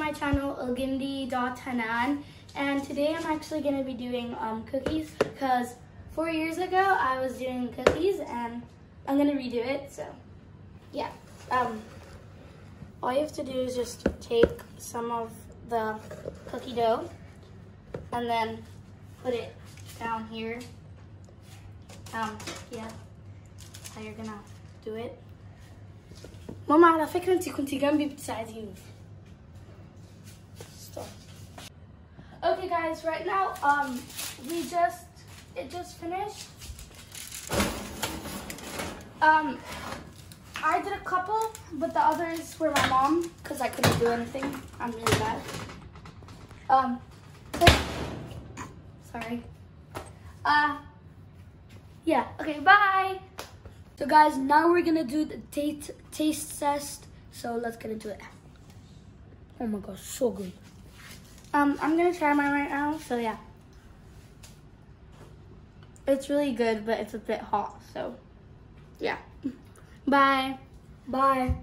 my channel Ilgindi.hanan and today I'm actually going to be doing um, cookies because four years ago I was doing cookies and I'm going to redo it so yeah um, all you have to do is just take some of the cookie dough and then put it down here um, yeah that's how you're gonna do it ماما على فكرة انت كنتي جنبي بتساعديني Stop. Okay guys, right now, um, we just, it just finished. Um, I did a couple, but the others were my mom, because I couldn't do anything. I'm really bad. Um, sorry. Uh, yeah, okay, bye. So guys, now we're gonna do the taste taste test. So let's get into it. Oh my gosh, so good. Um, I'm gonna try mine right now. So yeah, it's really good, but it's a bit hot. So yeah, bye, bye.